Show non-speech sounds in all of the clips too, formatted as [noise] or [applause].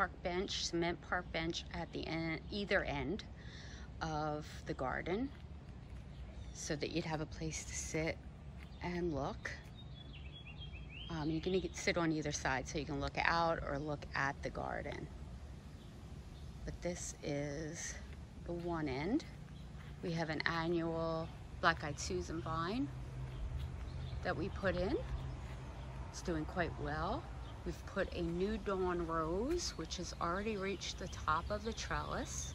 park bench, cement park bench at the end, either end of the garden so that you'd have a place to sit and look. Um, you can sit on either side so you can look out or look at the garden. But this is the one end. We have an annual black-eyed Susan vine that we put in. It's doing quite well. We've put a new dawn rose, which has already reached the top of the trellis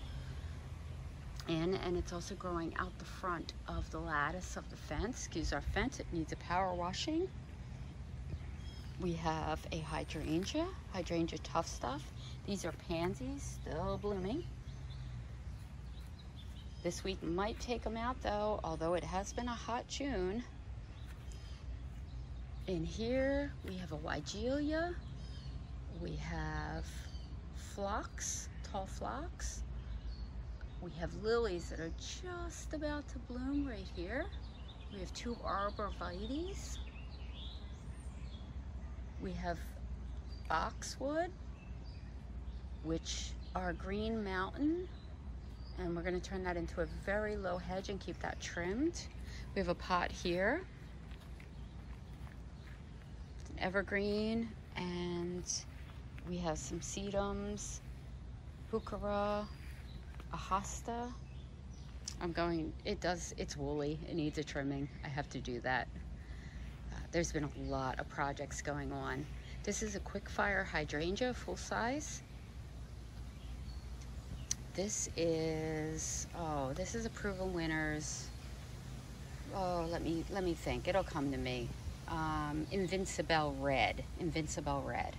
in, and it's also growing out the front of the lattice of the fence. Excuse our fence, it needs a power washing. We have a hydrangea, hydrangea tough stuff. These are pansies, still blooming. This week might take them out though, although it has been a hot June. In here, we have a Weigelia. We have phlox, tall phlox. We have lilies that are just about to bloom right here. We have two arborvitaes. We have boxwood, which are green mountain. And we're gonna turn that into a very low hedge and keep that trimmed. We have a pot here evergreen and we have some sedums, heuchera, a hosta. I'm going, it does, it's woolly, it needs a trimming. I have to do that. Uh, there's been a lot of projects going on. This is a quick fire hydrangea, full size. This is, oh, this is a proven winners. Oh, let me, let me think, it'll come to me um, Invincible Red. Invincible Red.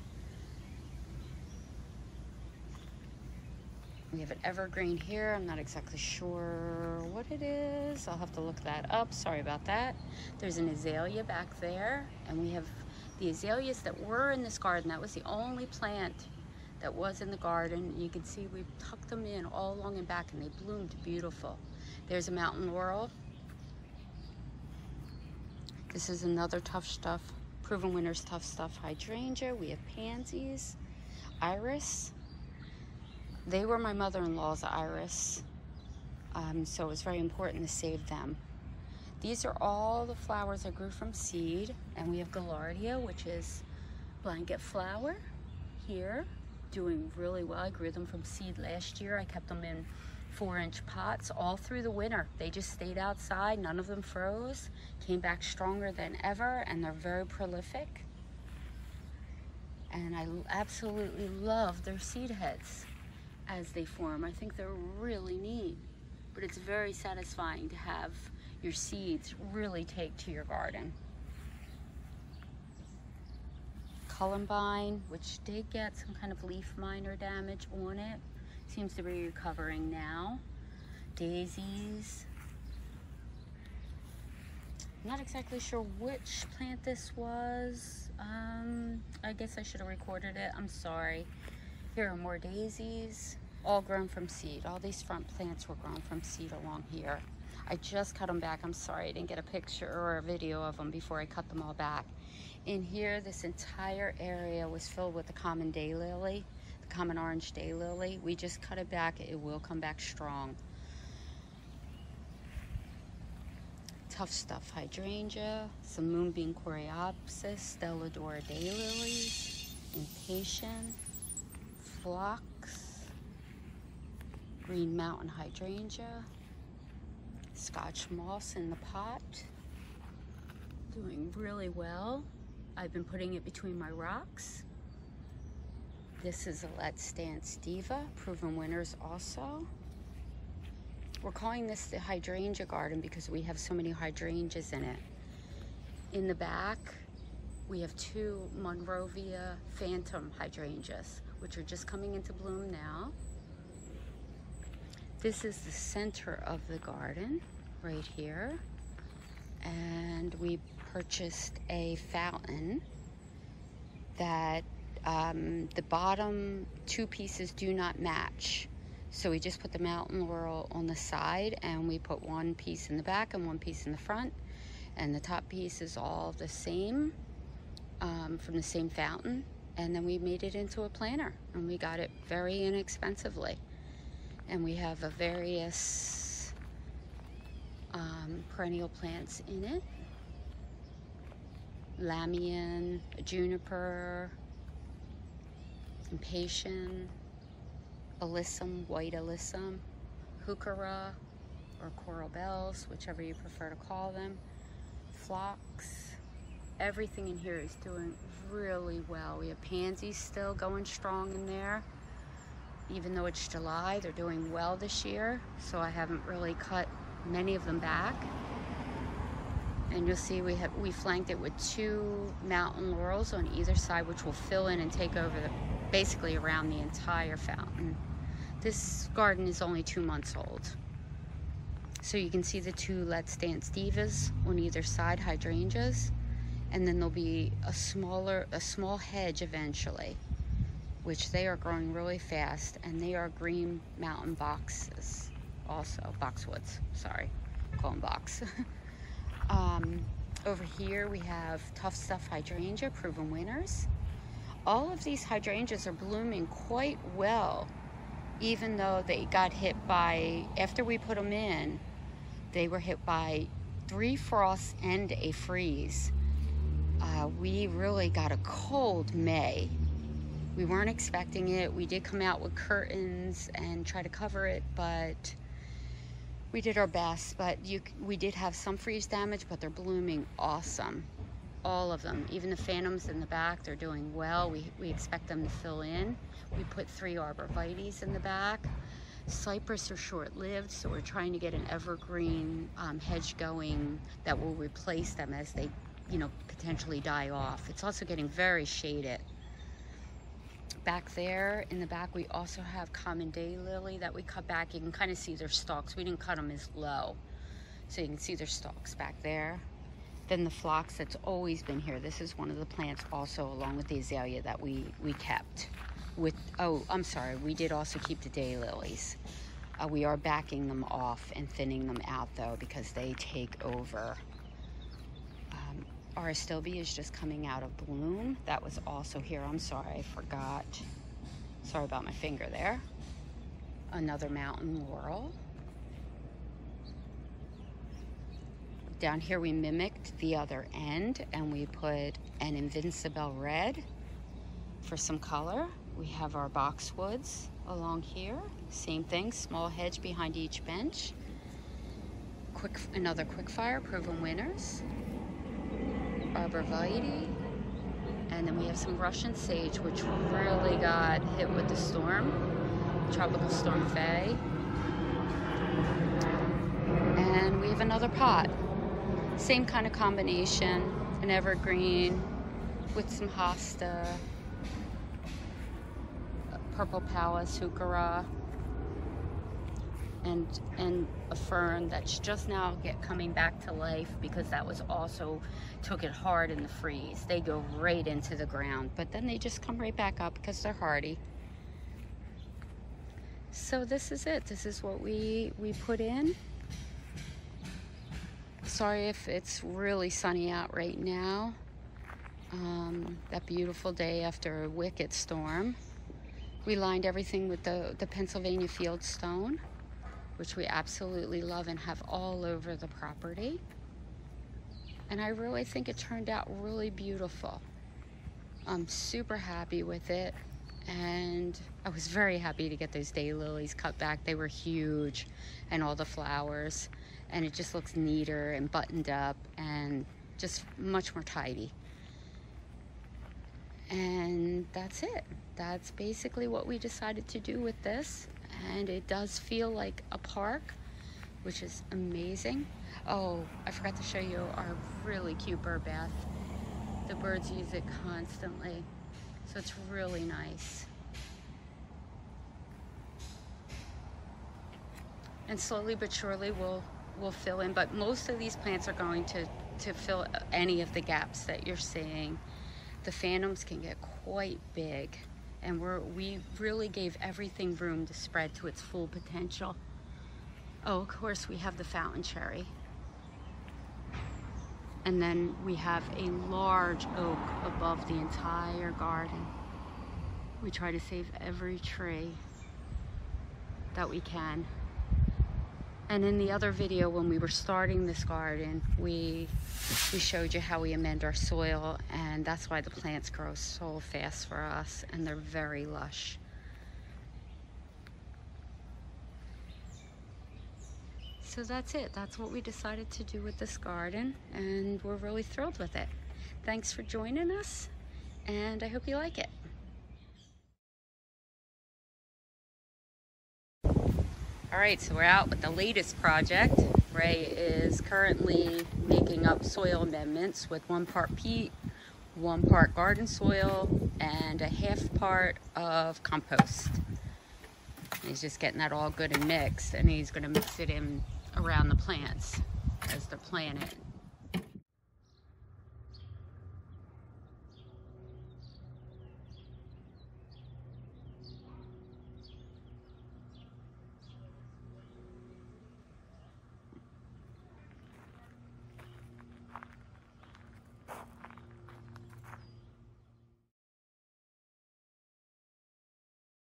We have an evergreen here. I'm not exactly sure what it is. I'll have to look that up. Sorry about that. There's an azalea back there. And we have the azaleas that were in this garden. That was the only plant that was in the garden. You can see we've tucked them in all along and back and they bloomed beautiful. There's a mountain laurel this is another tough stuff, Proven Winners Tough Stuff hydrangea. We have pansies, iris. They were my mother-in-law's iris, um, so it was very important to save them. These are all the flowers I grew from seed, and we have Gaillardia, which is blanket flower here, doing really well. I grew them from seed last year. I kept them in four inch pots all through the winter. They just stayed outside, none of them froze, came back stronger than ever, and they're very prolific. And I absolutely love their seed heads as they form. I think they're really neat, but it's very satisfying to have your seeds really take to your garden. Columbine, which did get some kind of leaf miner damage on it, Seems to be recovering now. Daisies. Not exactly sure which plant this was. Um, I guess I should have recorded it. I'm sorry. Here are more daisies, all grown from seed. All these front plants were grown from seed along here. I just cut them back. I'm sorry I didn't get a picture or a video of them before I cut them all back. In here, this entire area was filled with the common daylily common orange daylily. We just cut it back. It will come back strong. Tough Stuff Hydrangea, some Moonbeam Coreopsis, Stella de Oro daylilies, Impatient, Phlox, Green Mountain Hydrangea, Scotch Moss in the pot, doing really well. I've been putting it between my rocks. This is a Let's Dance Diva, proven winners also. We're calling this the hydrangea garden because we have so many hydrangeas in it. In the back, we have two Monrovia Phantom hydrangeas, which are just coming into bloom now. This is the center of the garden, right here. And we purchased a fountain that um, the bottom two pieces do not match. So we just put the mountain laurel on the side and we put one piece in the back and one piece in the front. And the top piece is all the same um, from the same fountain. and then we made it into a planter and we got it very inexpensively and we have a various um, perennial plants in it lamium juniper impatiens alyssum white alyssum heuchera or coral bells whichever you prefer to call them phlox everything in here is doing really well. We have pansies still going strong in there. Even though it's July, they're doing well this year. So I haven't really cut many of them back. And you'll see we have we flanked it with two mountain laurels on either side, which will fill in and take over the, basically around the entire fountain. This garden is only two months old. So you can see the two Let's Dance Divas on either side, hydrangeas and then there'll be a smaller a small hedge eventually which they are growing really fast and they are green mountain boxes also boxwoods sorry call them box [laughs] um, over here we have tough stuff hydrangea proven winners all of these hydrangeas are blooming quite well even though they got hit by after we put them in they were hit by three frosts and a freeze uh, we really got a cold May. We weren't expecting it. We did come out with curtains and try to cover it, but we did our best. But you, we did have some freeze damage, but they're blooming awesome. All of them, even the phantoms in the back, they're doing well. We, we expect them to fill in. We put three arborvitaes in the back. Cypress are short-lived, so we're trying to get an evergreen um, hedge going that will replace them as they you know, potentially die off. It's also getting very shaded. Back there in the back, we also have common day lily that we cut back. You can kind of see their stalks. We didn't cut them as low. So you can see their stalks back there. Then the phlox that's always been here. This is one of the plants also along with the azalea that we, we kept. With Oh, I'm sorry. We did also keep the daylilies. Uh, we are backing them off and thinning them out though because they take over our Astilbe is just coming out of bloom. That was also here. I'm sorry, I forgot. Sorry about my finger there. Another mountain laurel. Down here we mimicked the other end and we put an Invincible red for some color. We have our boxwoods along here. Same thing, small hedge behind each bench. Quick, another quick fire, proven winners arborvitae. And then we have some Russian sage, which really got hit with the storm, Tropical Storm Fay. And we have another pot. Same kind of combination, an evergreen with some hosta, purple palace, heuchera, and and a fern that's just now get coming back to life because that was also took it hard in the freeze. They go right into the ground, but then they just come right back up because they're hardy. So this is it. This is what we we put in. Sorry if it's really sunny out right now. Um, that beautiful day after a wicked storm. We lined everything with the, the Pennsylvania field stone which we absolutely love and have all over the property. And I really think it turned out really beautiful. I'm super happy with it. And I was very happy to get those daylilies cut back. They were huge and all the flowers. And it just looks neater and buttoned up and just much more tidy. And that's it. That's basically what we decided to do with this and it does feel like a park, which is amazing. Oh, I forgot to show you our really cute bird bath. The birds use it constantly, so it's really nice. And slowly but surely we'll, we'll fill in, but most of these plants are going to, to fill any of the gaps that you're seeing. The phantoms can get quite big and we're, we really gave everything room to spread to its full potential. Oh, of course, we have the fountain cherry. And then we have a large oak above the entire garden. We try to save every tree that we can. And in the other video, when we were starting this garden, we, we showed you how we amend our soil, and that's why the plants grow so fast for us, and they're very lush. So that's it. That's what we decided to do with this garden, and we're really thrilled with it. Thanks for joining us, and I hope you like it. All right, so we're out with the latest project. Ray is currently making up soil amendments with one part peat, one part garden soil, and a half part of compost. He's just getting that all good and mixed, and he's gonna mix it in around the plants as they're planted.